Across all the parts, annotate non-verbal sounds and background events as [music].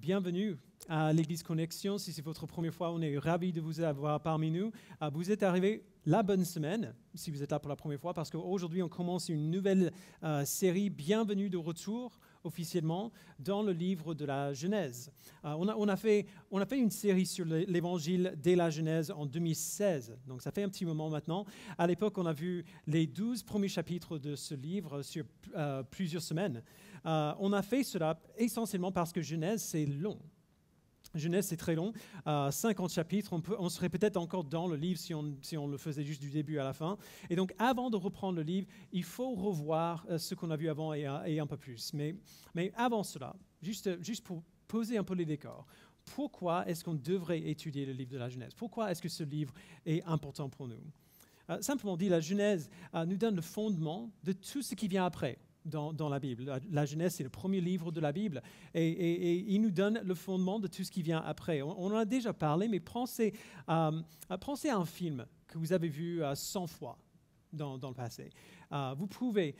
bienvenue à l'Église Connexion. Si c'est votre première fois, on est ravis de vous avoir parmi nous. Euh, vous êtes arrivé la bonne semaine, si vous êtes là pour la première fois, parce qu'aujourd'hui, on commence une nouvelle euh, série, Bienvenue de retour officiellement dans le livre de la Genèse. Euh, on, a, fait, une série sur l'évangile dès la Genèse en 2016, donc ça fait un petit moment maintenant. À l'époque, on a vu les douze premiers chapitres de ce livre sur plusieurs semaines. Euh, on a fait cela essentiellement parce que Genèse, c'est long. Genèse, c'est très long, 50 euh, chapitres. On, serait peut-être encore dans le livre si on, le faisait juste du début à la fin. Et donc, avant de reprendre le livre, il faut revoir euh, ce qu'on a vu avant et, un peu plus. Mais, avant cela, juste, pour poser un peu les décors, pourquoi est-ce qu'on devrait étudier le livre de la Genèse? Pourquoi est-ce que ce livre est important pour nous? Simplement dit, la Genèse nous donne le fondement de tout ce qui vient après dans, la Bible. La, Genèse, c'est le premier livre de la Bible. Et, il nous donne le fondement de tout ce qui vient après. On, en a déjà parlé, mais pensez, euh, pensez à un film que vous avez vu 100 euh, fois dans, le passé. Euh, vous pouvez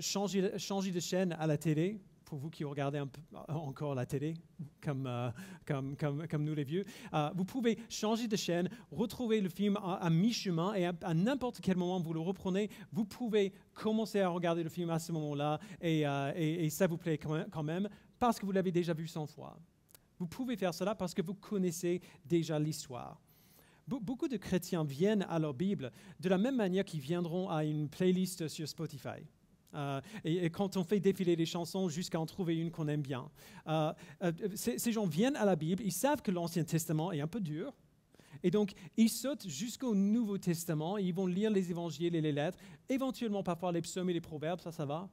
changer, changer de chaîne à la télé pour vous qui regardez peu, encore la télé, comme, euh, comme, comme, comme, nous les vieux, euh, vous pouvez changer de chaîne, retrouver le film à, mi-chemin et à, n'importe quel moment vous le reprenez, vous pouvez commencer à regarder le film à ce moment-là et, euh, et, ça vous plaît quand même parce que vous l'avez déjà vu 100 fois. Vous pouvez faire cela parce que vous connaissez déjà l'histoire. Beaucoup de chrétiens viennent à leur Bible de la même manière qu'ils viendront à une playlist sur Spotify. Euh, et, quand on fait défiler les chansons jusqu'à en trouver une qu'on aime bien. Euh, euh, ces, gens viennent à la Bible, ils savent que l'Ancien Testament est un peu dur. Et donc, ils sautent jusqu'au Nouveau Testament, ils vont lire les évangiles et les lettres, éventuellement parfois les psaumes et les proverbes, ça, ça va.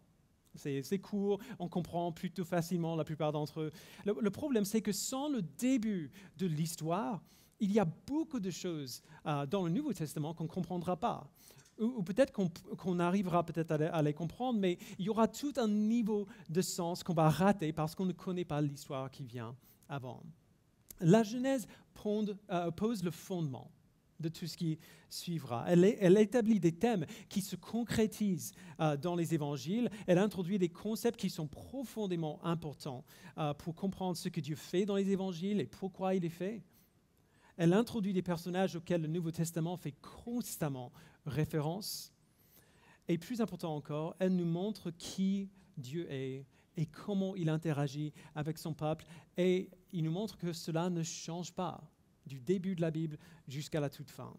C'est court, on comprend plutôt facilement la plupart d'entre eux. Le, problème, c'est que sans le début de l'histoire, il y a beaucoup de choses dans le Nouveau Testament qu'on ne comprendra pas ou, peut-être qu'on arrivera peut-être à, les comprendre, mais il y aura tout un niveau de sens qu'on va rater parce qu'on ne connaît pas l'histoire qui vient avant. La Genèse euh, pose le fondement de tout ce qui suivra. Elle, établit des thèmes qui se concrétisent euh, dans les évangiles. Elle introduit des concepts qui sont profondément importants euh, pour comprendre ce que Dieu fait dans les évangiles et pourquoi il les fait. Elle introduit des personnages auxquels le Nouveau Testament fait constamment référence. Et plus important encore, elle nous montre qui Dieu est et comment il interagit avec son peuple. Et il nous montre que cela ne change pas du début de la Bible jusqu'à la toute fin.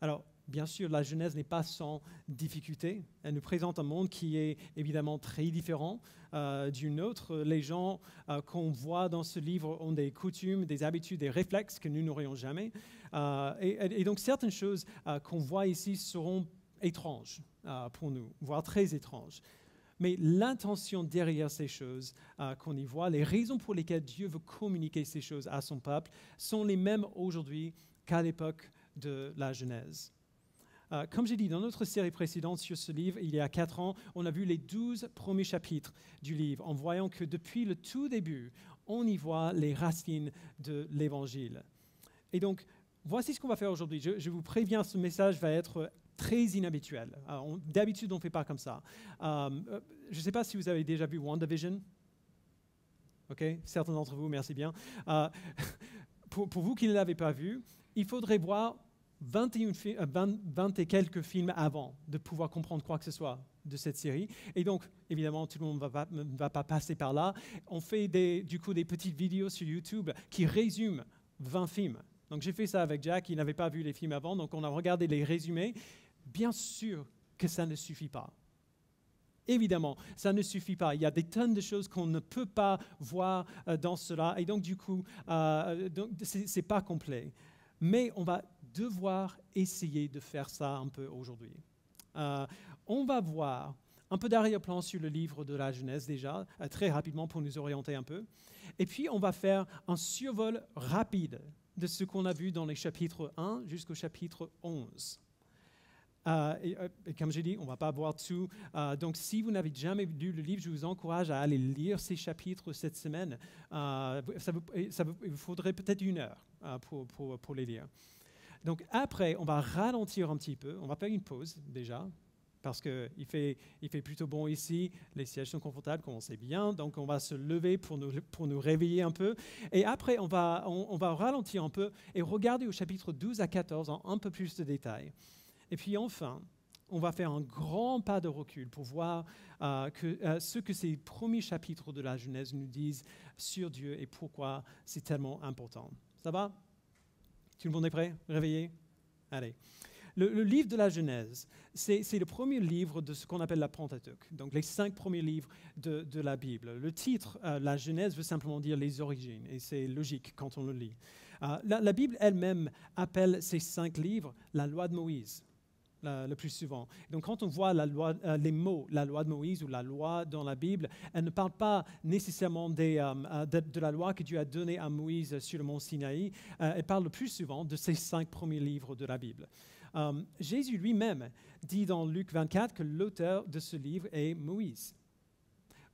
Alors, bien sûr, la Genèse n'est pas sans difficulté. Elle nous présente un monde qui est évidemment très différent euh, du nôtre. Les gens euh, qu'on voit dans ce livre ont des coutumes, des habitudes, des réflexes que nous n'aurions jamais. Euh, et, donc certaines choses qu'on voit ici seront étranges pour nous, voire très étranges. Mais l'intention derrière ces choses qu'on y voit, les raisons pour lesquelles Dieu veut communiquer ces choses à son peuple, sont les mêmes aujourd'hui qu'à l'époque de la Genèse. Comme j'ai dit dans notre série précédente sur ce livre, il y a quatre ans, on a vu les douze premiers chapitres du livre en voyant que depuis le tout début, on y voit les racines de l'Évangile. Et donc, Voici ce qu'on va faire aujourd'hui. Je, vous préviens, ce message va être très inhabituel. D'habitude, on ne fait pas comme ça. Euh, euh, je ne sais pas si vous avez déjà vu WandaVision. OK Certains d'entre vous, merci bien. Euh, [laughs] pour, vous qui ne l'avez pas vu, il faudrait voir 21 20, et quelques films avant de pouvoir comprendre quoi que ce soit de cette série. Et donc, évidemment, tout le monde ne va, pas passer par là. On fait des, du coup des petites vidéos sur YouTube qui résument 20 films. Donc j'ai fait ça avec Jack, il n'avait pas vu les films avant, donc on a regardé les résumés. Bien sûr que ça ne suffit pas. Évidemment, ça ne suffit pas. Il y a des tonnes de choses qu'on ne peut pas voir euh, dans cela, et donc du coup, euh, ce n'est pas complet. Mais on va devoir essayer de faire ça un peu aujourd'hui. Euh, on va voir un peu d'arrière-plan sur le livre de la Genèse déjà, très rapidement pour nous orienter un peu. Et puis, on va faire un survol rapide de ce qu'on a vu dans les chapitres 1 jusqu'au chapitre 11. Euh, euh, et, comme j'ai dit, on ne va pas voir tout. Euh, donc, si vous n'avez jamais lu le livre, je vous encourage à aller lire ces chapitres cette semaine. ça, vous, il vous faudrait peut-être une heure pour, pour, les lire. Donc, après, on va ralentir un petit peu. On va faire une pause déjà. parce qu'il fait, il fait plutôt bon ici, les sièges sont confortables, comme on sait bien, donc on va se lever pour nous, réveiller un peu. Et après, on va, on, va ralentir un peu et regarder au chapitre 12 à 14 en un peu plus de détails. Et puis enfin, on va faire un grand pas de recul pour voir euh, euh, ce que ces premiers chapitres de la Genèse nous disent sur Dieu et pourquoi c'est tellement important. Ça va? Tout le monde est prêt? Réveillé? Allez. Le, livre de la Genèse, c'est le premier livre de ce qu'on appelle la Pentateuque, donc les cinq premiers livres de, la Bible. Le titre, euh, la Genèse, veut simplement dire les origines, et c'est logique quand on le lit. Euh, la, Bible elle-même appelle ces cinq livres la loi de Moïse. Le plus souvent. Donc, quand on voit la loi, euh, les mots, la loi de Moïse ou la loi dans la Bible, elle ne parle pas nécessairement des, de, de, la loi que Dieu a donnée à Moïse sur le mont Sinaï. elle parle le plus souvent de ces cinq premiers livres de la Bible. Euh, Jésus lui-même dit dans Luc 24 que l'auteur de ce livre est Moïse.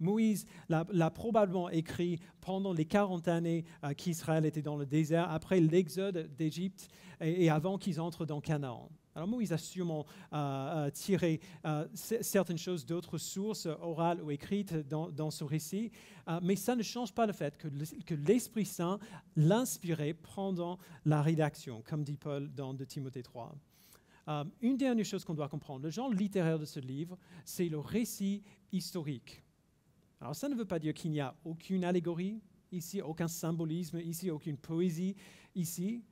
Moïse l'a probablement écrit pendant les 40 années euh, qu'Israël était dans le désert, après l'exode d'Égypte et, avant qu'ils entrent dans Canaan. Alors Moïse a sûrement euh, tiré certaines choses d'autres sources orales ou écrites dans, ce récit, mais ça ne change pas le fait que l'Esprit Saint l'inspirait pendant la rédaction, comme dit Paul dans de Timothée 3. Euh, une dernière chose qu'on doit comprendre, le genre littéraire de ce livre, c'est le récit historique. Alors ça ne veut pas dire qu'il n'y a aucune allégorie ici, aucun symbolisme ici, aucune poésie ici.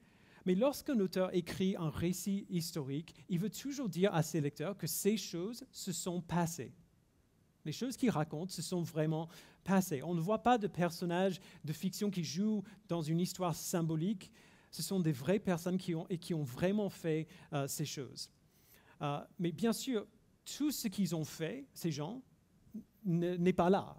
Mais lorsqu'un auteur écrit un récit historique, il veut toujours dire à ses lecteurs que ces choses se sont passées. Les choses qu'il raconte se sont vraiment passées. On ne voit pas de personnages de fiction qui jouent dans une histoire symbolique, ce sont des vraies personnes qui ont, et qui ont vraiment fait euh, ces choses. Euh, mais bien sûr, tout ce qu'ils ont fait, ces gens, n'est pas là.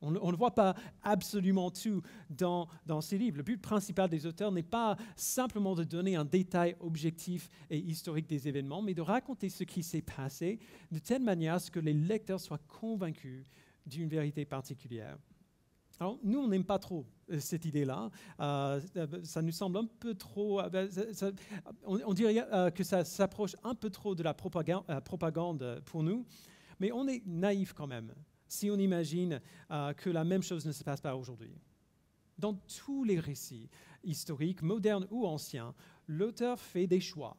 On, ne voit pas absolument tout dans, ces livres. Le but principal des auteurs n'est pas simplement de donner un détail objectif et historique des événements, mais de raconter ce qui s'est passé de telle manière à ce que les lecteurs soient convaincus d'une vérité particulière. Alors, nous, on n'aime pas trop euh, cette idée-là. Euh, ça nous semble un peu trop. Euh, ben, on, dirait que ça s'approche un peu trop de la propagande, pour nous, mais on est naïf quand même si on imagine que la même chose ne se passe pas aujourd'hui. Dans tous les récits historiques, modernes ou anciens, l'auteur fait des choix.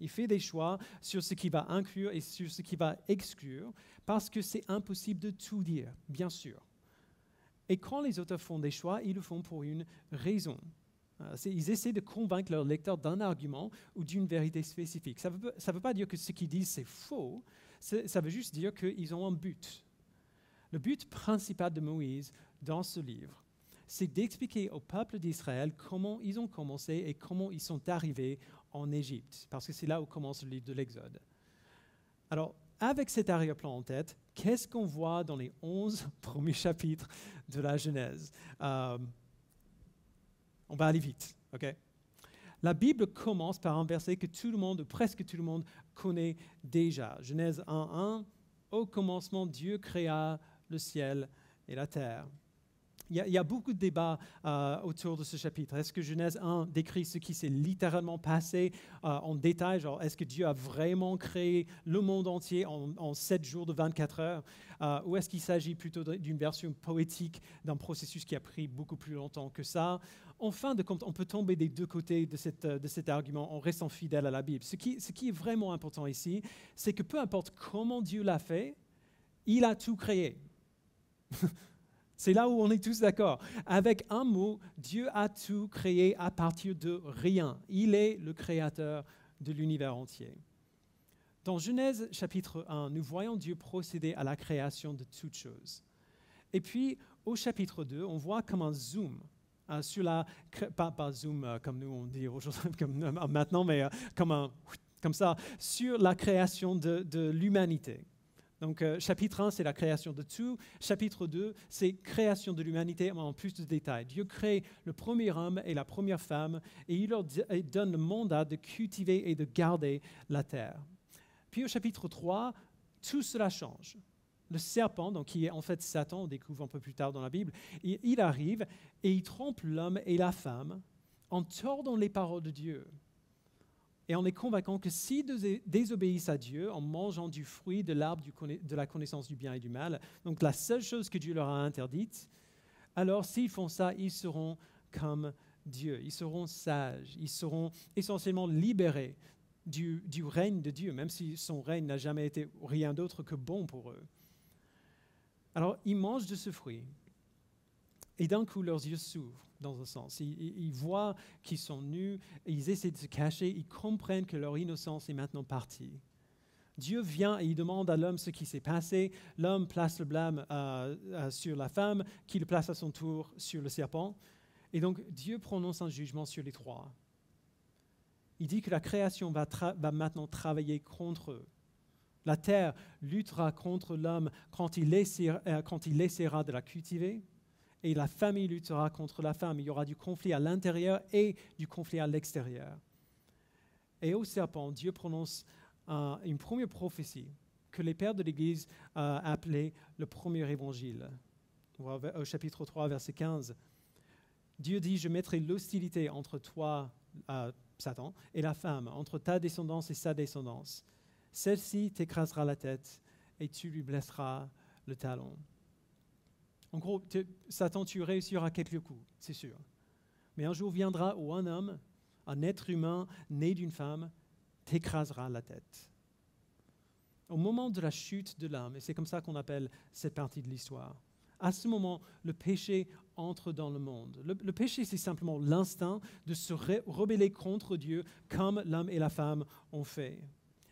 Il fait des choix sur ce qu'il va inclure et sur ce qu'il va exclure, parce que c'est impossible de tout dire, bien sûr. Et quand les auteurs font des choix, ils le font pour une raison. Euh, ils essaient de convaincre leur lecteur d'un argument ou d'une vérité spécifique. Ça ne veut, pas dire que ce qu'ils disent c'est faux, ça veut juste dire qu'ils ont un but. Le but principal de Moïse dans ce livre, c'est d'expliquer au peuple d'Israël comment ils ont commencé et comment ils sont arrivés en Égypte, parce que c'est là où commence le livre de l'Exode. Alors, avec cet arrière-plan en tête, qu'est-ce qu'on voit dans les 11 [laughs] premiers chapitres de la Genèse? Euh, On va aller vite, ok? La Bible commence par un verset que tout le monde, presque tout le monde, connaît déjà. Genèse 1.1, Au commencement, Dieu créa le ciel et la terre. Il y, a, beaucoup de débats euh, autour de ce chapitre. Est-ce que Genèse 1 décrit ce qui s'est littéralement passé euh, en détail? Genre, est-ce que Dieu a vraiment créé le monde entier en, 7 jours de 24 heures? Euh, Ou est-ce qu'il s'agit plutôt d'une version poétique d'un processus qui a pris beaucoup plus longtemps que ça? En fin de compte, on peut tomber des deux côtés de, cet argument en restant fidèle à la Bible. Ce qui est vraiment important ici, c'est que peu importe comment Dieu l'a fait, il a tout créé. [laughs] C'est là où on est tous d'accord. Avec un mot, Dieu a tout créé à partir de rien. Il est le créateur de l'univers entier. Dans Genèse chapitre 1, nous voyons Dieu procéder à la création de toutes choses. Et puis, au chapitre 2, on voit comme un zoom hein, sur la... Pas, pas zoom euh, comme nous on dit aujourd'hui, [laughs] comme maintenant, mais euh, comme, un, comme ça, sur la création de l'humanité. Donc, euh, chapitre 1, c'est la création de tout. Chapitre 2, c'est création de l'humanité en plus de détails. Dieu crée le premier homme et la première femme et il leur donne le mandat de cultiver et de garder la terre. Puis au chapitre 3, tout cela change. Le serpent, donc, qui est en fait Satan, on découvre un peu plus tard dans la Bible, il arrive et il trompe l'homme et la femme en tordant les paroles de Dieu et en les convainquant que s'ils désobéissent à Dieu en mangeant du fruit de l'arbre de la connaissance du bien et du mal, donc la seule chose que Dieu leur a interdite, alors s'ils font ça, ils seront comme Dieu, ils seront sages, ils seront essentiellement libérés du règne de Dieu, même si son règne n'a jamais été rien d'autre que bon pour eux. Alors ils mangent de ce fruit, et d'un coup leurs yeux s'ouvrent dans un sens. Ils, voient qu'ils sont nus, ils essaient de se cacher, ils comprennent que leur innocence est maintenant partie. Dieu vient et il demande à l'homme ce qui s'est passé. L'homme place le blâme euh, euh, sur la femme, qui le place à son tour sur le serpent. Et donc Dieu prononce un jugement sur les trois. Il dit que la création va, maintenant travailler contre eux. La terre luttera contre l'homme quand, il euh, quand il essaiera de la cultiver et la famille luttera contre la femme. Il y aura du conflit à l'intérieur et du conflit à l'extérieur. Et au serpent, Dieu prononce une première prophétie que les pères de l'Église euh, appelaient le premier évangile. Au chapitre 3, verset 15. Dieu dit, je mettrai l'hostilité entre toi, euh, Satan, et la femme, entre ta descendance et sa descendance. Celle-ci t'écrasera la tête et tu lui blesseras le talon. En gros, Satan, tu réussiras quelques coups, c'est sûr. Mais un jour viendra où un homme, un être humain né d'une femme, t'écrasera la tête. Au moment de la chute de l'homme, et c'est comme ça qu'on appelle cette partie de l'histoire, à ce moment, le péché entre dans le monde. Le, le péché, c'est simplement l'instinct de se rebeller contre Dieu comme l'homme et la femme ont fait.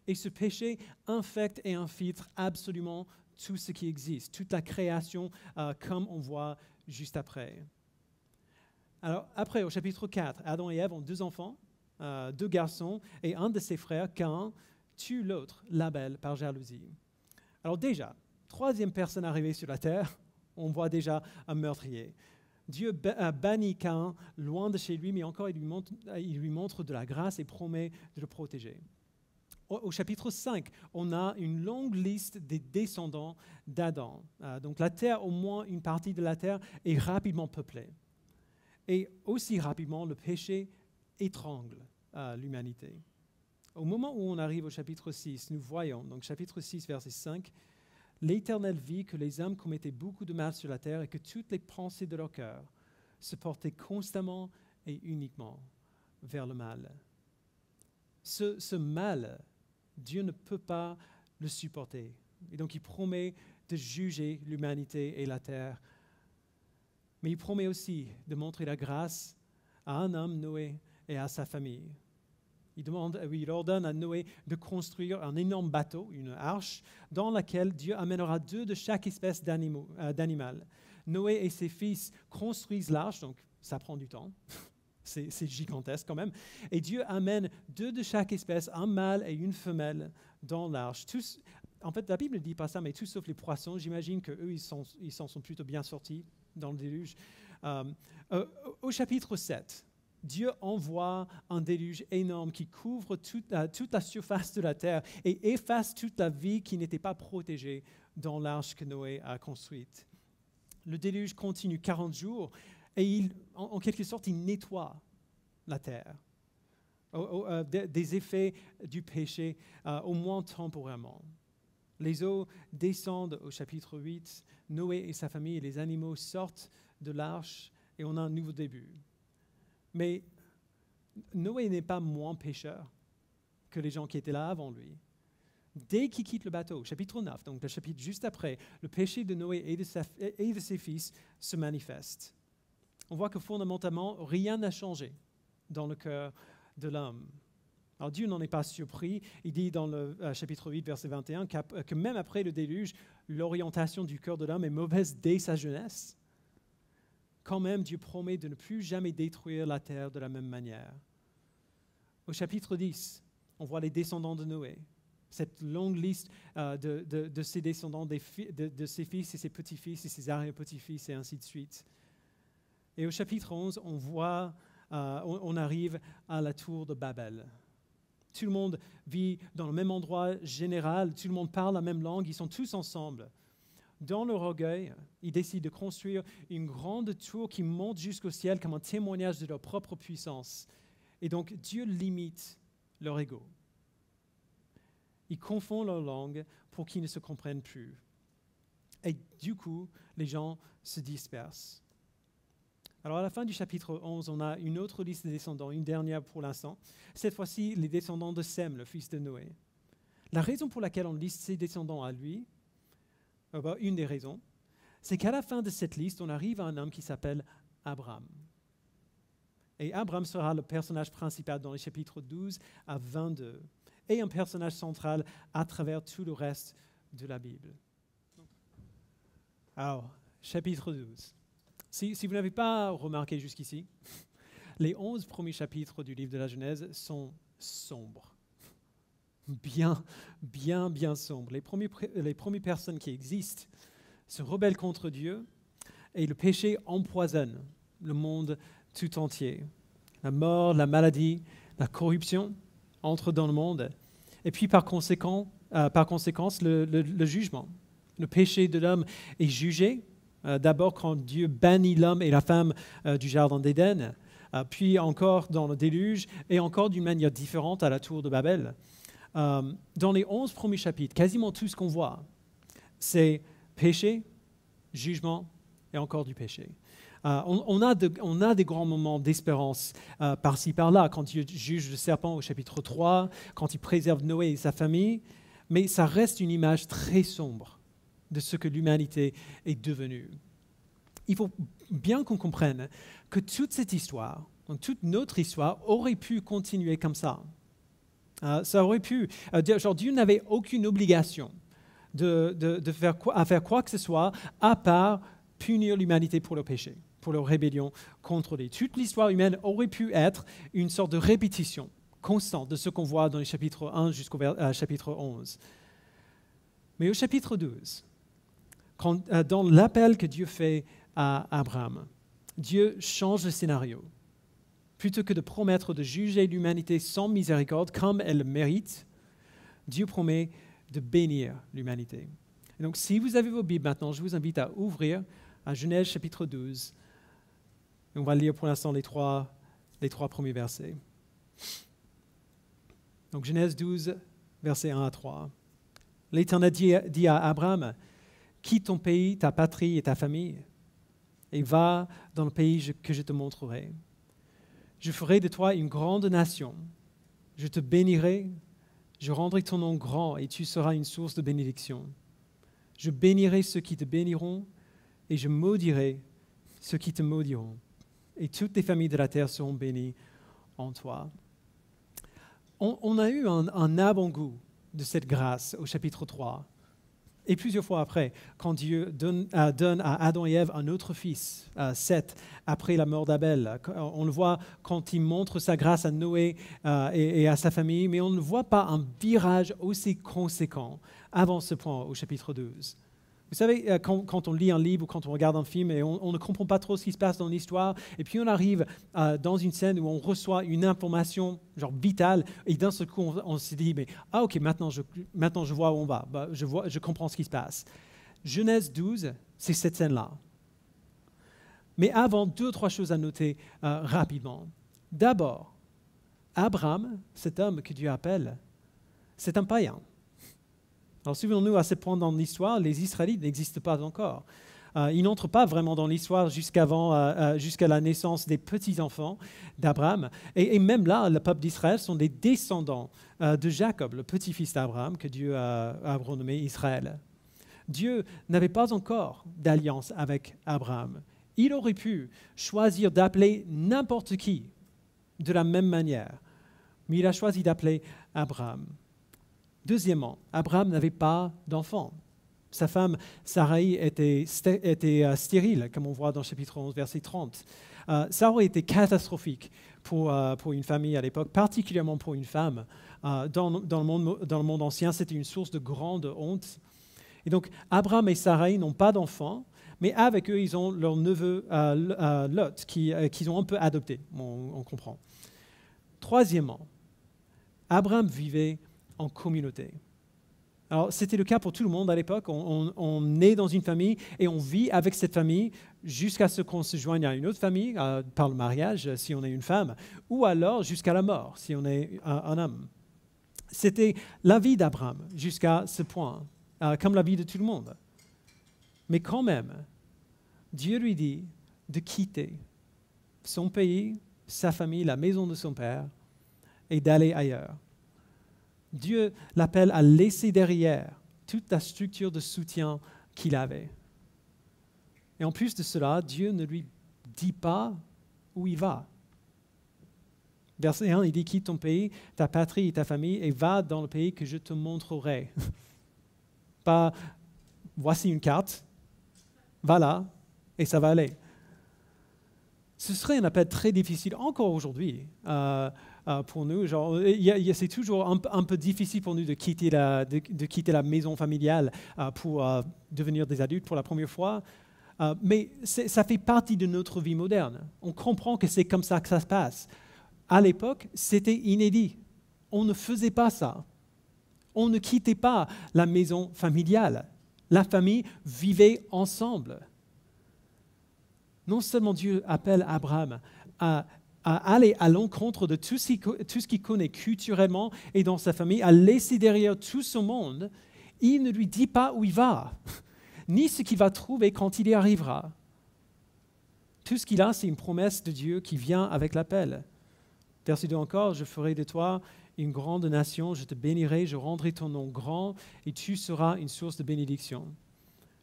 Et ce péché infecte et infiltre absolument tout ce qui existe, toute la création, euh, comme on voit juste après. Alors, après, au chapitre 4, Adam et Ève ont deux enfants, euh, deux garçons, et un de ses frères, Cain, tue l'autre, Label, par jalousie. Alors déjà, troisième personne arrivée sur la terre, [laughs] on voit déjà un meurtrier. Dieu bannit Cain loin de chez lui, mais encore il lui montre de la grâce et promet de le protéger au, chapitre 5, on a une longue liste des descendants d'Adam. Euh, donc la terre, au moins une partie de la terre, est rapidement peuplée. Et aussi rapidement, le péché étrangle euh, l'humanité. Au moment où on arrive au chapitre 6, nous voyons, donc chapitre 6, verset 5, L'Éternel vit que les hommes commettaient beaucoup de mal sur la terre et que toutes les pensées de leur cœur se portaient constamment et uniquement vers le mal. Ce, ce mal Dieu ne peut pas le supporter. Et donc il promet de juger l'humanité et la terre. Mais il promet aussi de montrer la grâce à un homme, Noé, et à sa famille. Il, demande, il ordonne à Noé de construire un énorme bateau, une arche, dans laquelle Dieu amènera deux de chaque espèce euh, d'animal. Noé et ses fils construisent l'arche, donc ça prend du temps. [laughs] C'est gigantesque quand même. Et Dieu amène deux de chaque espèce, un mâle et une femelle, dans l'arche. En fait, la Bible ne dit pas ça, mais tout sauf les poissons. J'imagine qu'eux, ils s'en sont plutôt bien sortis dans le déluge. Euh, euh, au chapitre 7, Dieu envoie un déluge énorme qui couvre toute, toute, la surface de la terre et efface toute la vie qui n'était pas protégée dans l'arche que Noé a construite. Le déluge continue 40 jours et il, en, quelque sorte, il nettoie la terre euh, des effets du péché, euh, au moins temporairement. Les eaux descendent au chapitre 8, Noé et sa famille et les animaux sortent de l'arche et on a un nouveau début. Mais Noé n'est pas moins pécheur que les gens qui étaient là avant lui. Dès qu'il quitte le bateau, chapitre 9, donc le chapitre juste après, le péché de Noé et de, et de ses fils se manifeste on voit que fondamentalement, rien n'a changé dans le cœur de l'homme. Alors Dieu n'en est pas surpris. Il dit dans le euh, chapitre 8, verset 21, que même après le déluge, l'orientation du cœur de l'homme est mauvaise dès sa jeunesse. Quand même, Dieu promet de ne plus jamais détruire la terre de la même manière. Au chapitre 10, on voit les descendants de Noé, cette longue liste euh, de, ses descendants, de, de, ses fils et ses petits-fils et ses arrière-petits-fils et ainsi de suite. Et au chapitre 11, on voit, euh, on, arrive à la tour de Babel. Tout le monde vit dans le même endroit général, tout le monde parle la même langue, ils sont tous ensemble. Dans leur orgueil, ils décident de construire une grande tour qui monte jusqu'au ciel comme un témoignage de leur propre puissance. Et donc Dieu limite leur ego. Ils confondent leur langue pour qu'ils ne se comprennent plus. Et du coup, les gens se dispersent. Alors à la fin du chapitre 11, on a une autre liste de descendants, une dernière pour l'instant. Cette fois-ci, les descendants de Sem, le fils de Noé. La raison pour laquelle on liste ses descendants à lui, euh, bah, une des raisons, c'est qu'à la fin de cette liste, on arrive à un homme qui s'appelle Abraham. Et Abraham sera le personnage principal dans les chapitres 12 à 22 et un personnage central à travers tout le reste de la Bible. Alors, chapitre 12. Si, vous n'avez pas remarqué jusqu'ici, [laughs] les 11 premiers chapitres du livre de la Genèse sont sombres. Bien, bien, bien sombres. Les, premiers, les premières personnes qui existent se rebellent contre Dieu et le péché empoisonne le monde tout entier. La mort, la maladie, la corruption entrent dans le monde. Et puis par conséquent, euh, par conséquence, le, jugement. Le péché de l'homme est jugé, euh, d'abord quand Dieu bannit l'homme et la femme euh, du Jardin d'Éden, puis encore dans le déluge, et encore d'une manière différente à la tour de Babel. dans les onze premiers chapitres, quasiment tout ce qu'on voit, c'est péché, jugement et encore du péché. Euh, on, a des grands moments d'espérance euh, par-ci, par-là, quand Dieu juge le serpent au chapitre 3, quand il préserve Noé et sa famille, mais ça reste une image très sombre de ce que l'humanité est devenue. Il faut bien qu'on comprenne que toute cette histoire, toute notre histoire, aurait pu continuer comme ça. Euh, ça aurait pu. genre, Dieu n'avait aucune obligation de, faire à faire quoi que ce soit à part punir l'humanité pour le péché pour leur rébellion contre lui. Toute l'histoire humaine aurait pu être une sorte de répétition constante de ce qu'on voit dans les chapitres 1 jusqu'au euh, chapitre 11. Mais au chapitre 12, quand, euh, dans l'appel que Dieu fait à Abraham, Dieu change le scénario. Plutôt que de promettre de juger l'humanité sans miséricorde comme elle le mérite, Dieu promet de bénir l'humanité. donc si vous avez vos Bibles maintenant, je vous invite à ouvrir à Genèse chapitre 12 on va lire pour l'instant les trois, les trois premiers versets. Donc Genèse 12, versets 1 à 3. L'Éternel dit à Abraham, quitte ton pays, ta patrie et ta famille, et va dans le pays que je te montrerai. Je ferai de toi une grande nation. Je te bénirai, je rendrai ton nom grand, et tu seras une source de bénédiction. Je bénirai ceux qui te béniront, et je maudirai ceux qui te maudiront et toutes les familles de la terre seront bénies en toi. On, a eu un, un avant-goût de cette grâce au chapitre 3. Et plusieurs fois après, quand Dieu donne, euh, à Adam et Ève un autre fils, euh, Seth, après la mort d'Abel, on le voit quand il montre sa grâce à Noé euh, et, à sa famille, mais on ne voit pas un virage aussi conséquent avant ce point au chapitre 12. Vous savez, euh, quand, on lit un livre ou quand on regarde un film et on, ne comprend pas trop ce qui se passe dans l'histoire, et puis on arrive euh, dans une scène où on reçoit une information genre vitale, et d'un seul coup on, se dit, mais ah ok, maintenant je, maintenant je vois où on va, bah, je, vois, je comprends ce qui se passe. Genèse 12, c'est cette scène-là. Mais avant, deux ou trois choses à noter euh, rapidement. D'abord, Abraham, cet homme que Dieu appelle, c'est un païen. Alors souvenons-nous, à ce point dans l'histoire, les Israélites n'existent pas encore. Euh, ils n'entrent pas vraiment dans l'histoire euh, euh, jusqu'à la naissance des petits-enfants d'Abraham. Et, même là, le peuple d'Israël sont des descendants de Jacob, le petit-fils d'Abraham, que Dieu a, a renommé Israël. Dieu n'avait pas encore d'alliance avec Abraham. Il aurait pu choisir d'appeler n'importe qui de la même manière, mais il a choisi d'appeler Abraham. Deuxièmement, Abraham n'avait pas d'enfant. Sa femme Sarai était, euh, stérile, comme on voit dans le chapitre 11, verset 30. Euh, ça aurait été catastrophique pour, euh, pour une famille à l'époque, particulièrement pour une femme. dans, dans, le monde, dans, le monde, ancien, c'était une source de grande honte. Et donc, Abraham et Sarai n'ont pas d'enfant, mais avec eux, ils ont leur neveu Lot, qu'ils ont un peu adopté, on comprend. Troisièmement, Abraham vivait en communauté. Alors, c'était le cas pour tout le monde à l'époque. On, on, naît dans une famille et on vit avec cette famille jusqu'à ce qu'on se joigne à une autre famille par le mariage, si on est une femme, ou alors jusqu'à la mort, si on est un, homme. C'était la vie d'Abraham jusqu'à ce point, euh, comme la vie de tout le monde. Mais quand même, Dieu lui dit de quitter son pays, sa famille, la maison de son père, et d'aller ailleurs. Dieu l'appelle à laisser derrière toute la structure de soutien qu'il avait. Et en plus de cela, Dieu ne lui dit pas où il va. Verset 1, il dit quitte ton pays, ta patrie et ta famille et va dans le pays que je te montrerai. [laughs] pas voici une carte, va là et ça va aller. Ce serait un appel très difficile encore aujourd'hui. Euh, euh, pour nous. c'est toujours un, peu difficile pour nous de quitter la, maison familiale euh, pour euh, devenir des adultes pour la première fois. mais ça fait partie de notre vie moderne. On comprend que c'est comme ça que ça se passe. À l'époque, c'était inédit. On ne faisait pas ça. On ne quittait pas la maison familiale. La famille vivait ensemble. Non seulement Dieu appelle Abraham à à aller à l'encontre de tout ce qu'il connaît culturellement et dans sa famille, à laisser derrière tout son monde, il ne lui dit pas où il va, [laughs] ni ce qu'il va trouver quand il y arrivera. Tout ce qu'il a, c'est une promesse de Dieu qui vient avec l'appel. Verset 2 encore, je ferai de toi une grande nation, je te bénirai, je rendrai ton nom grand, et tu seras une source de bénédiction.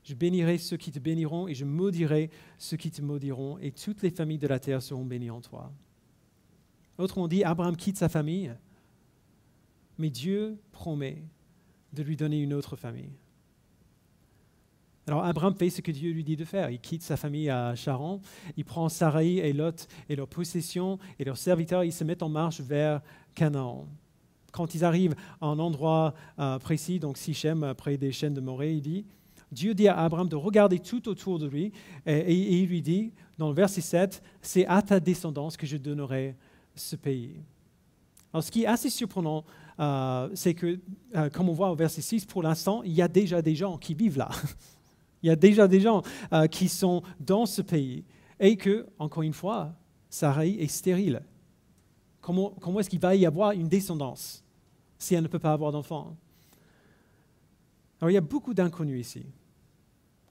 Je bénirai ceux qui te béniront, et je maudirai ceux qui te maudiront, et toutes les familles de la terre seront bénies en toi. Autrement dit, Abraham quitte sa famille, mais Dieu promet de lui donner une autre famille. Alors Abraham fait ce que Dieu lui dit de faire. Il quitte sa famille à Charan, il prend Sarai et Lot et leurs possessions et leurs serviteurs, ils se mettent en marche vers Canaan. Quand ils arrivent à un endroit euh, précis, donc Sichem, près des chaînes de Morée, il dit, Dieu dit à Abraham de regarder tout autour de lui et, et il lui dit, dans le verset 7, c'est à ta descendance que je donnerai ce pays. Alors, ce qui est assez surprenant, euh, c'est que, euh, comme on voit au verset 6, pour l'instant, il y a déjà des gens qui vivent là. [laughs] il y a déjà des gens euh, qui sont dans ce pays. Et que, encore une fois, Sarai est stérile. Comment, comment est-ce qu'il va y avoir une descendance si elle ne peut pas avoir d'enfant? Alors, il y a beaucoup d'inconnus ici.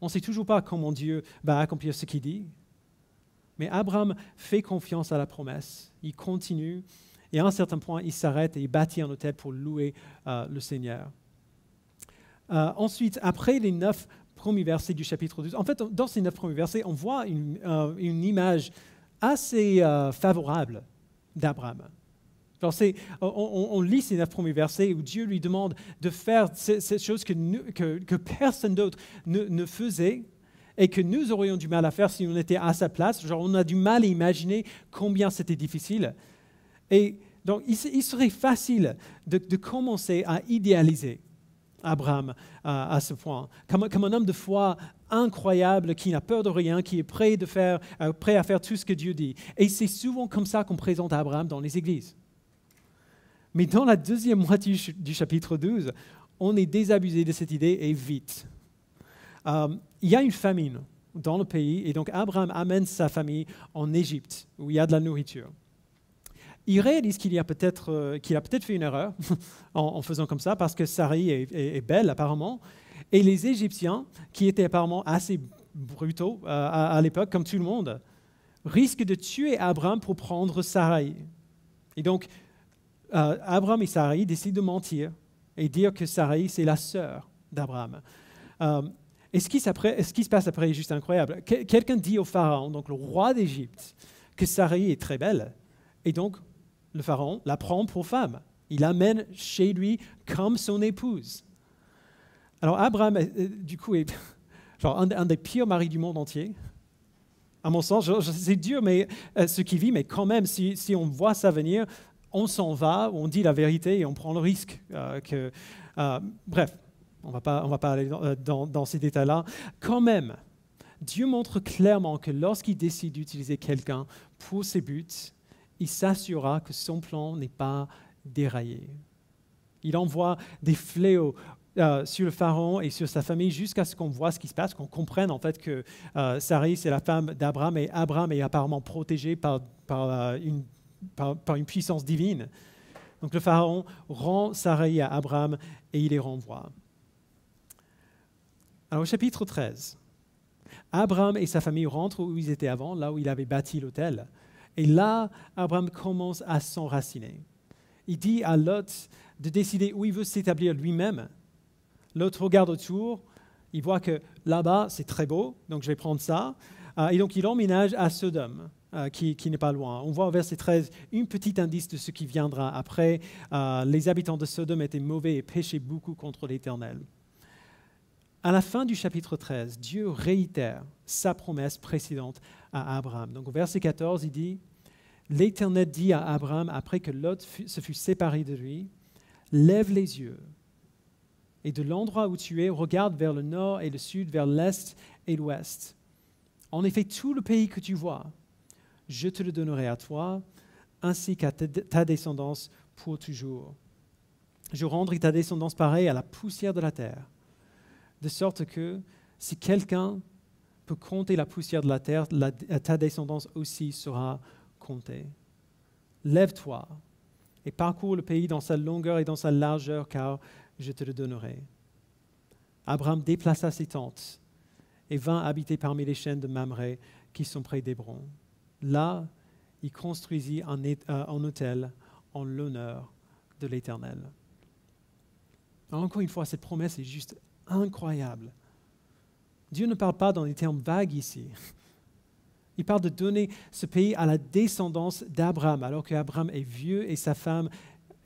On ne sait toujours pas comment Dieu va accomplir ce qu'il dit. Mais Abraham fait confiance à la promesse, il continue, et à un certain point, il s'arrête et il bâtit un hôtel pour louer euh, le Seigneur. Euh, ensuite, après les neuf premiers versets du chapitre 12, en fait, dans ces neuf premiers versets, on voit une, euh, image assez favorable d'Abraham. On, on, lit ces neuf premiers versets où Dieu lui demande de faire cette chose que, que, personne d'autre ne, faisait, et que nous aurions du mal à faire si on était à sa place. Genre, on a du mal à imaginer combien c'était difficile. Et donc, il, serait facile de, commencer à idéaliser Abraham à, ce point, comme, un homme de foi incroyable qui n'a peur de rien, qui est euh, prêt à faire tout ce que Dieu dit. Et c'est souvent comme ça qu'on présente Abraham dans les églises. Mais dans la deuxième moitié du chapitre 12, on est désabusé de cette idée et vite. Euh, il y a une famine dans le pays et donc Abraham amène sa famille en Égypte où il y a de la nourriture. Il réalise qu'il a peut-être euh, a peut-être fait une erreur [laughs] en, faisant comme ça parce que Sarai est, belle apparemment et les Égyptiens qui étaient apparemment assez brutaux euh, à, l'époque comme tout le monde risquent de tuer Abraham pour prendre Sarai. Et donc Abraham et Sarai décident de mentir et dire que Sarai c'est la sœur d'Abraham. Et ce qui, se passe après est juste incroyable. Quelqu'un dit au pharaon, donc le roi d'Égypte, que Sarai est très belle. Et donc, le pharaon la prend pour femme. Il l'amène chez lui comme son épouse. Alors, Abraham, euh, euh, du coup, est [laughs] genre un, des pires maris du monde entier. À mon sens, c'est dur, mais euh, ce qui vit, mais quand même, si, on voit ça venir, on s'en va, on dit la vérité et on prend le risque. que, bref, on ne va pas aller euh, dans, ces détails-là. Quand même, Dieu montre clairement que lorsqu'il décide d'utiliser quelqu'un pour ses buts, il s'assurera que son plan n'est pas déraillé. Il envoie des fléaux euh, sur le pharaon et sur sa famille jusqu'à ce qu'on voit ce qui se passe, qu'on comprenne en fait que euh, c'est la femme d'Abraham et Abraham est apparemment protégé par, par, une, par, une puissance divine. Donc le pharaon rend Sarai à Abraham et il les renvoie. Alors au chapitre 13, Abraham et sa famille rentrent où ils étaient avant, là où il avait bâti l'autel. Et là, Abraham commence à s'enraciner. Il dit à Lot de décider où il veut s'établir lui-même. Lot regarde autour, il voit que là-bas, c'est très beau, donc je vais prendre ça. Euh, et donc il emménage à Sodome. Euh, qui, n'est pas loin. On voit au verset 13 un petit indice de ce qui viendra après. Euh, les habitants de Sodome étaient mauvais et péchaient beaucoup contre l'Éternel. À la fin du chapitre 13, Dieu réitère sa promesse précédente à Abraham. Donc au verset 14, il dit, L'Éternel dit à Abraham, après que Lot se fut séparé de lui, Lève les yeux et de l'endroit où tu es, regarde vers le nord et le sud, vers l'est et l'ouest. En effet, tout le pays que tu vois, je te le donnerai à toi, ainsi qu'à ta descendance pour toujours. Je rendrai ta descendance pareille à la poussière de la terre, de sorte que si quelqu'un peut compter la poussière de la terre, ta descendance aussi sera comptée. Lève-toi et parcours le pays dans sa longueur et dans sa largeur, car je te le donnerai. Abraham déplaça ses tentes et vint habiter parmi les chaînes de Mamré qui sont près d'Hébron. Là, il construisit un, euh, hôtel en l'honneur de l'Éternel. Encore une fois, cette promesse est juste incroyable. Dieu ne parle pas dans des termes vagues ici. Il parle de donner ce pays à la descendance d'Abraham, alors qu'Abraham est vieux et sa femme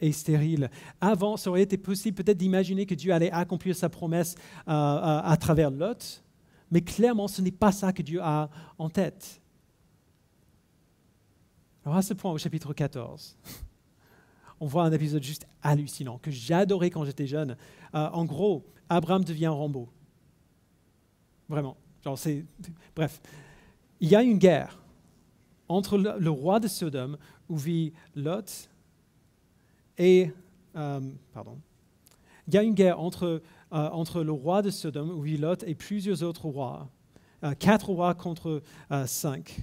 est stérile. Avant, ça aurait été possible peut-être d'imaginer que Dieu allait accomplir sa promesse euh, euh, à travers Lot, mais clairement, ce n'est pas ça que Dieu a en tête. Alors à ce point, au chapitre 14, on voit un épisode juste hallucinant que j'adorais quand j'étais jeune. Euh, en gros, Abraham devient Rambo. Vraiment. Genre. Bref, il y a une guerre entre le, roi de Sodome, où vit Lot, et. Euh, pardon. Il y a une guerre entre, euh, entre le roi de Sodome, où vit Lot, et plusieurs autres rois. Euh, quatre rois contre cinq.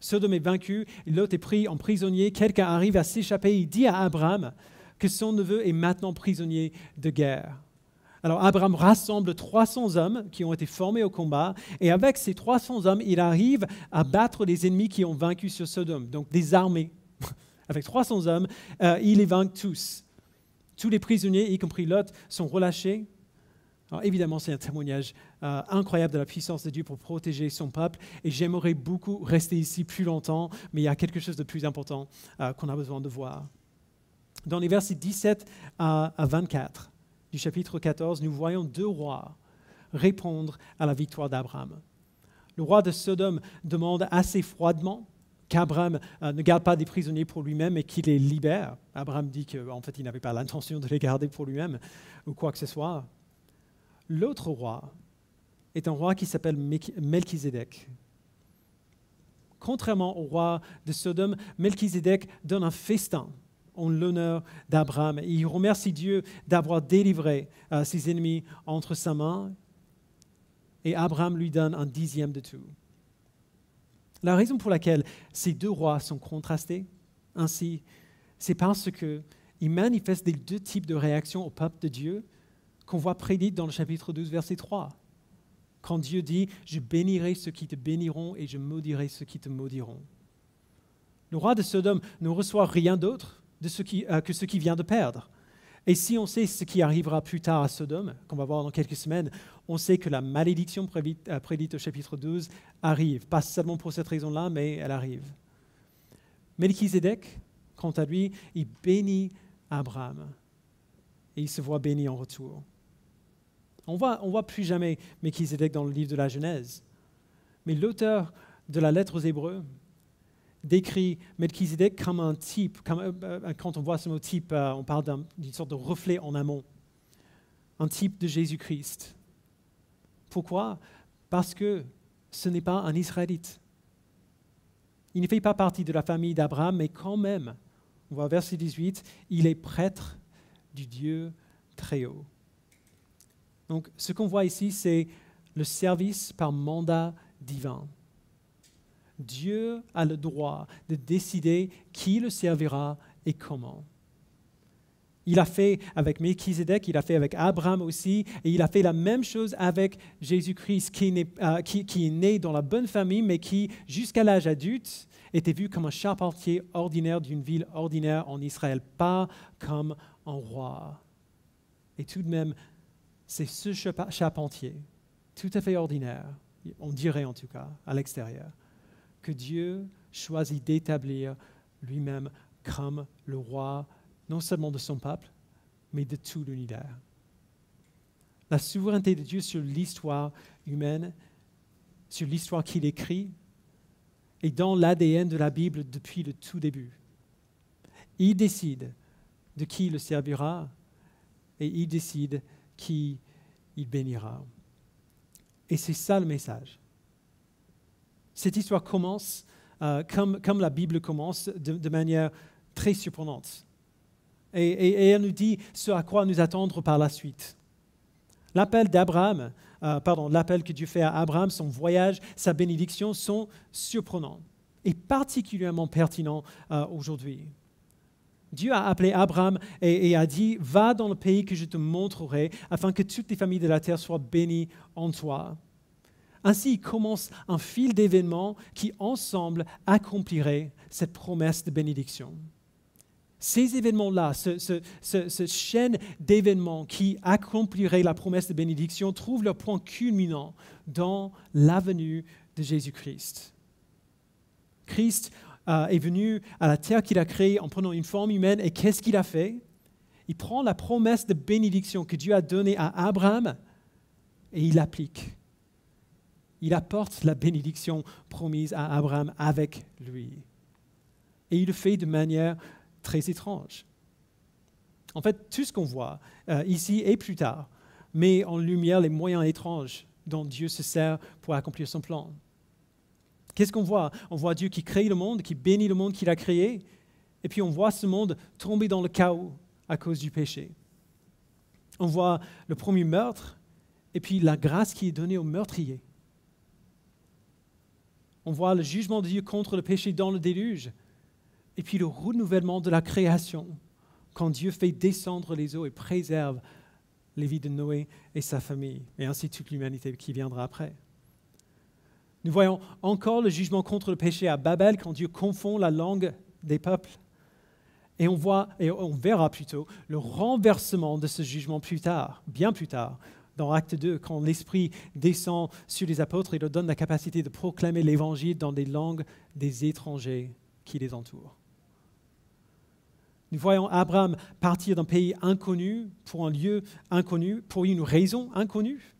Sodome est vaincu, Lot est pris en prisonnier. Quelqu'un arrive à s'échapper. Il dit à Abraham que son neveu est maintenant prisonnier de guerre. Alors Abraham rassemble 300 hommes qui ont été formés au combat, et avec ces 300 hommes, il arrive à battre les ennemis qui ont vaincu sur Sodome, donc des armées. [laughs] avec 300 hommes, euh, il les vainc tous. Tous les prisonniers, y compris Lot, sont relâchés. Alors évidemment, c'est un témoignage euh, incroyable de la puissance de Dieu pour protéger son peuple, et j'aimerais beaucoup rester ici plus longtemps, mais il y a quelque chose de plus important euh, qu'on a besoin de voir. Dans les versets 17 à 24, du chapitre 14, nous voyons deux rois répondre à la victoire d'Abraham. Le roi de Sodome demande assez froidement qu'Abraham euh, ne garde pas des prisonniers pour lui-même et qu'il les libère. Abraham dit qu'en fait, il n'avait pas l'intention de les garder pour lui-même ou quoi que ce soit. L'autre roi est un roi qui s'appelle Melchizedek. Contrairement au roi de Sodome, Melchizedek donne un festin en l'honneur d'Abraham. Il remercie Dieu d'avoir délivré euh, ses ennemis entre sa main et Abraham lui donne un dixième de tout. La raison pour laquelle ces deux rois sont contrastés ainsi, c'est parce qu'ils manifestent les deux types de réactions au peuple de Dieu qu'on voit prédit dans le chapitre 12, verset 3. Quand Dieu dit, je bénirai ceux qui te béniront et je maudirai ceux qui te maudiront. Le roi de Sodome ne reçoit rien d'autre de ce qui, euh, que ce qui vient de perdre. Et si on sait ce qui arrivera plus tard à Sodome, qu'on va voir dans quelques semaines, on sait que la malédiction prédite, euh, prédite au chapitre 12 arrive. Pas seulement pour cette raison-là, mais elle arrive. Melchizedek, quant à lui, il bénit Abraham. Et il se voit béni en retour. On voit, on voit plus jamais Melchizedek dans le livre de la Genèse. Mais l'auteur de la lettre aux Hébreux, décrit Melchizedek comme un type. Euh, euh, quand on voit ce mot type, euh, on parle d'une sorte de reflet en amont. Un type de Jésus-Christ. Pourquoi? Parce que ce n'est pas un Israélite. Il ne fait pas partie de la famille d'Abraham, mais quand même, on voit verset 18, il est prêtre du Dieu très haut. Donc, ce qu'on voit ici, c'est le service par mandat divin. Dieu a le droit de décider qui le servira et comment. Il a fait avec Melchizedek, il a fait avec Abraham aussi, et il a fait la même chose avec Jésus-Christ, qui, euh, qui, est né dans la bonne famille, mais qui, jusqu'à l'âge adulte, était vu comme un charpentier ordinaire d'une ville ordinaire en Israël, pas comme un roi. Et tout de même, c'est ce charpentier, tout à fait ordinaire, on dirait en tout cas, à l'extérieur, que Dieu choisit d'établir lui-même comme le roi non seulement de son peuple, mais de tout l'univers. La souveraineté de Dieu sur l'histoire humaine, sur l'histoire qu'il écrit, est dans l'ADN de la Bible depuis le tout début. Il décide de qui le servira et il décide qui il bénira. Et c'est ça le message. Cette histoire commence euh, comme, la Bible commence, de manière très surprenante. Et, elle nous dit ce à quoi nous attendre par la suite. L'appel d'Abraham, euh, pardon, l'appel que Dieu fait à Abraham, son voyage, sa bénédiction sont surprenants et particulièrement pertinents euh, aujourd'hui. Dieu a appelé Abraham et, a dit, va dans le pays que je te montrerai, afin que toutes les familles de la terre soient bénies en toi. Ainsi, il commence un fil d'événements qui, ensemble, accompliraient cette promesse de bénédiction. Ces événements-là, ce, chaîne d'événements qui accomplirait la promesse de bénédiction, trouvent leur point culminant dans la venue de Jésus-Christ. Christ euh, est venu à la terre qu'il a créée en prenant une forme humaine et qu'est-ce qu'il a fait? Il prend la promesse de bénédiction que Dieu a donnée à Abraham et il l'applique. Il apporte la bénédiction promise à Abraham avec lui. Et il le fait de manière très étrange. En fait, tout ce qu'on voit euh, ici et plus tard met en lumière les moyens étranges dont Dieu se sert pour accomplir son plan. Qu'est-ce qu'on voit? On voit Dieu qui crée le monde, qui bénit le monde qu'il a créé, et puis on voit ce monde tomber dans le chaos à cause du péché. On voit le premier meurtre, et puis la grâce qui est donnée au meurtrier. On voit le jugement de Dieu contre le péché dans le déluge, et puis le renouvellement de la création, quand Dieu fait descendre les eaux et préserve les vies de Noé et sa famille, et ainsi toute l'humanité qui viendra après. Nous voyons encore le jugement contre le péché à Babel, quand Dieu confond la langue des peuples. Et on voit, et on verra plutôt, le renversement de ce jugement plus tard, bien plus tard, dans Acte 2, quand l'Esprit descend sur les apôtres et leur donne la capacité de proclamer l'Évangile dans des langues des étrangers qui les entourent. Nous voyons Abraham partir d'un pays inconnu pour un lieu inconnu, pour une raison inconnue.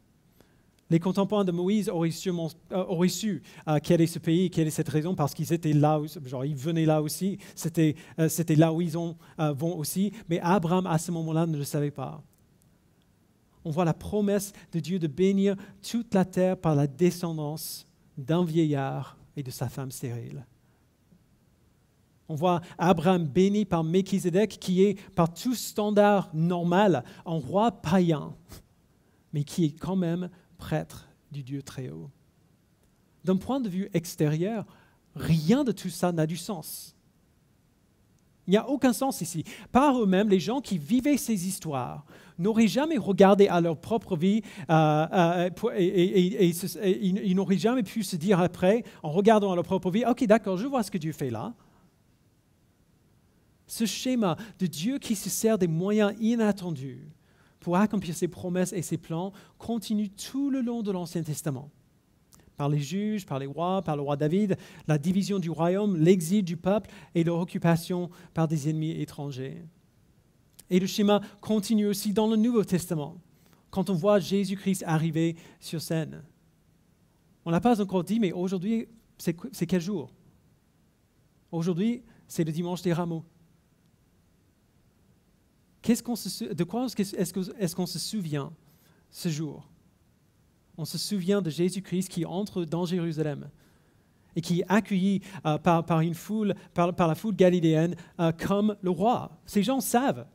Les contemporains de Moïse auraient, euh, su euh, quel est ce pays, quelle est cette raison, parce qu'ils étaient là, genre ils venaient là aussi, c'était euh, là où ils ont, vont aussi. Mais Abraham, à ce moment-là, ne le savait pas. On voit la promesse de Dieu de bénir toute la terre par la descendance d'un vieillard et de sa femme stérile. On voit Abraham béni par Melchizedek, qui est par tout standard normal un roi païen, mais qui est quand même prêtre du Dieu très haut. D'un point de vue extérieur, rien de tout ça n'a du sens. Il n'y a aucun sens ici. Par eux-mêmes, les gens qui vivaient ces histoires n'auraient jamais regardé à leur propre vie euh, euh, et, ils n'auraient jamais pu se dire après, en regardant à leur propre vie, OK, d'accord, je vois ce que Dieu fait là ce schéma de Dieu qui se sert des moyens inattendus pour accomplir ses promesses et ses plans continue tout le long de l'Ancien Testament. Par les juges, par les rois, par le roi David, la division du royaume, l'exil du peuple et leur occupation par des ennemis étrangers. Et le schéma continue aussi dans le Nouveau Testament, quand on voit Jésus-Christ arriver sur scène. On n'a pas encore dit, mais aujourd'hui, c'est quel jour? Aujourd'hui, c'est le dimanche des rameaux de quoi est-ce qu'on se souvient ce jour? On se souvient de Jésus-Christ qui entre dans Jérusalem et qui est accueilli euh, par, une foule, par, la foule galiléenne euh, comme le roi. Ces gens savent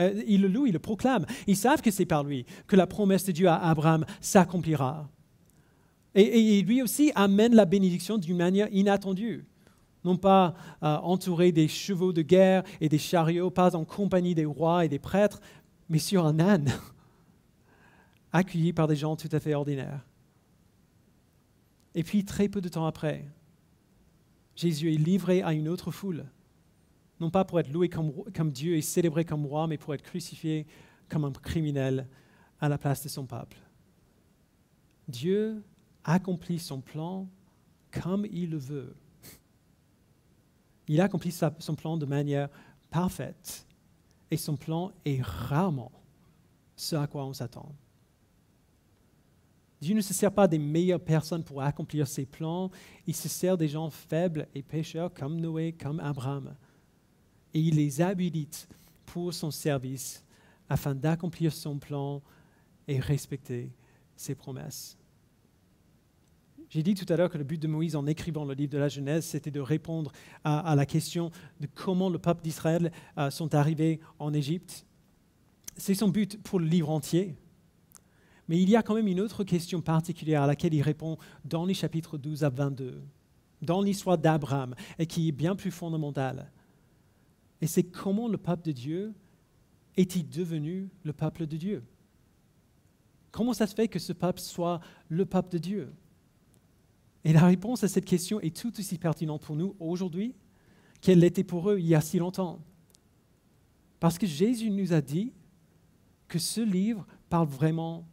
Euh, ils le louent, ils le proclament. Ils savent que c'est par lui que la promesse de Dieu à Abraham s'accomplira. Et, lui aussi amène la bénédiction d'une manière inattendue. Non pas entouré des chevaux de guerre et des chariots, pas en compagnie des rois et des prêtres, mais sur un âne, accueilli par des gens tout à fait ordinaires. Et puis, très peu de temps après, Jésus est livré à une autre foule, non pas pour être loué comme, Dieu et célébré comme roi, mais pour être crucifié comme un criminel à la place de son peuple. Dieu accomplit son plan comme il le veut. Il accomplit son plan de manière parfaite et son plan est rarement ce à quoi on s'attend. Dieu ne se sert pas des meilleures personnes pour accomplir ses plans, il se sert des gens faibles et pécheurs comme Noé, comme Abraham. Et il les habilite pour son service afin d'accomplir son plan et respecter ses promesses. J'ai dit tout à l'heure que le but de Moïse en écrivant le livre de la Genèse, c'était de répondre à, la question de comment le peuple d'Israël euh, sont arrivés en Égypte. C'est son but pour le livre entier. Mais il y a quand même une autre question particulière à laquelle il répond dans les chapitres 12 à 22, dans l'histoire d'Abraham, et qui est bien plus fondamentale. Et c'est comment le peuple de Dieu est-il devenu le peuple de Dieu? Comment ça se fait que ce peuple soit le peuple de Dieu? Et la réponse à cette question est tout aussi pertinente pour nous aujourd'hui qu'elle l'était pour eux il y a si longtemps. Parce que Jésus nous a dit que ce livre parle vraiment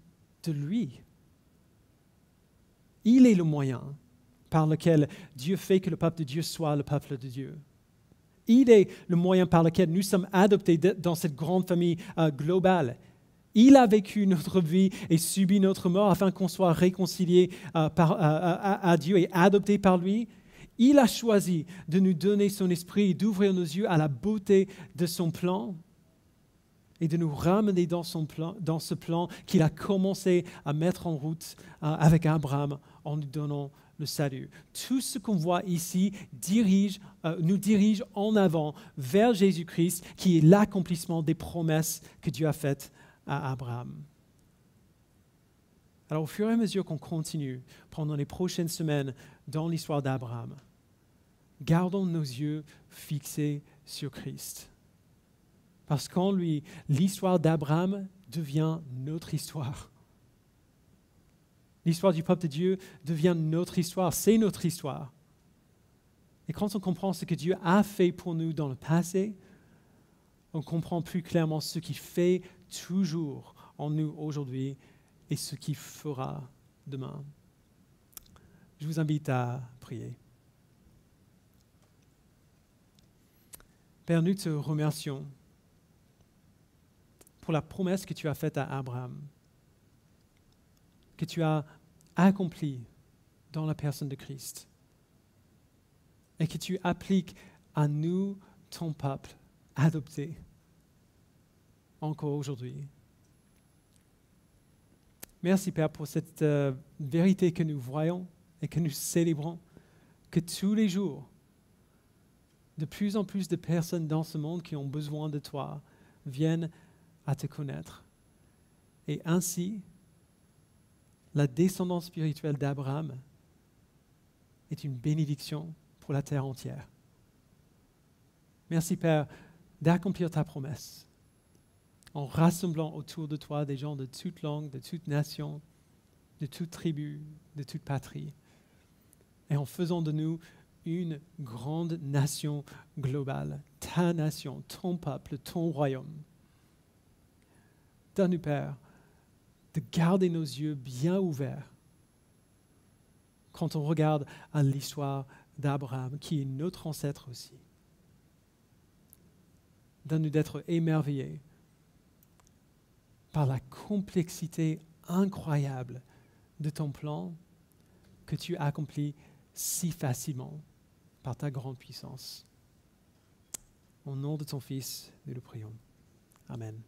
de lui. Il est le moyen par lequel Dieu fait que le peuple de Dieu soit le peuple de Dieu. Il est le moyen par lequel nous sommes adoptés dans cette grande famille euh, globale. Il a vécu notre vie et subi notre mort afin qu'on soit réconcilié euh, à, Dieu et adopté par lui. Il a choisi de nous donner son esprit et d'ouvrir nos yeux à la beauté de son plan et de nous ramener dans, ce plan qu'il a commencé à mettre en route euh, avec Abraham en nous donnant le salut. Tout ce qu'on voit ici euh, nous dirige en avant vers Jésus-Christ qui est l'accomplissement des promesses que Dieu a faites à Abraham. Alors au fur et à mesure qu'on continue pendant les prochaines semaines dans l'histoire d'Abraham, gardons nos yeux fixés sur Christ. Parce qu'en lui, l'histoire d'Abraham devient notre histoire. L'histoire du peuple de Dieu devient notre histoire, c'est notre histoire. Et quand on comprend ce que Dieu a fait pour nous dans le passé, on comprend plus clairement ce qu'il fait toujours en nous aujourd'hui et ce qu'il fera demain. Je vous invite à prier. Père, nous te remercions pour la promesse que tu as faite à Abraham, que tu as accomplie dans la personne de Christ, et que tu appliques à nous, ton peuple, adopté encore aujourd'hui. Merci Père pour cette euh, vérité que nous voyons et que nous célébrons, que tous les jours, de plus en plus de personnes dans ce monde qui ont besoin de toi viennent à te connaître. Et ainsi, la descendance spirituelle d'Abraham est une bénédiction pour la terre entière. Merci Père d'accomplir ta promesse en rassemblant autour de toi des gens de toute langue, de toute nation, de toute tribu, de toute patrie, et en faisant de nous une grande nation globale, ta nation, ton peuple, ton royaume. Donne-nous, Père, de garder nos yeux bien ouverts quand on regarde à l'histoire d'Abraham, qui est notre ancêtre aussi. Donne-nous d'être émerveillés par la complexité incroyable de ton plan que tu accomplis si facilement par ta grande puissance. Au nom de ton Fils, nous le prions. Amen.